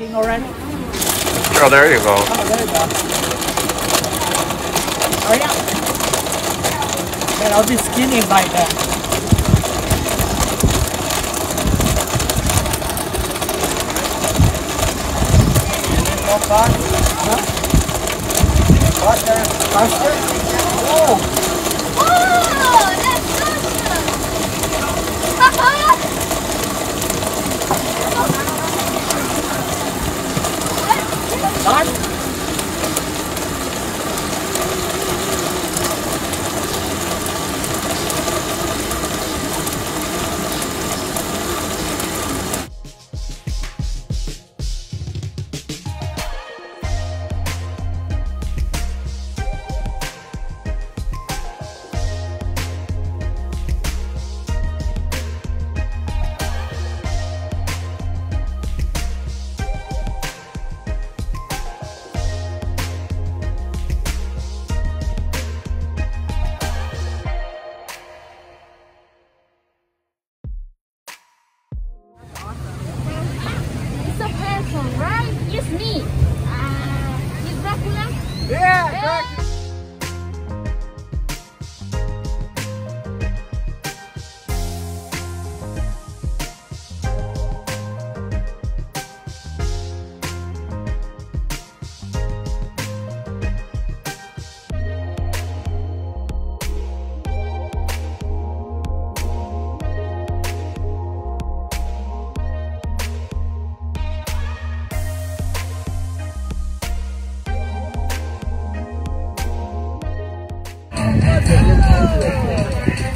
eating already? Oh, there you go. Oh, there you go. Hurry up. Man, I'll be skinny by then. More fast. Huh? Faster. Faster? Oh, Dracula. Yeah. どうも。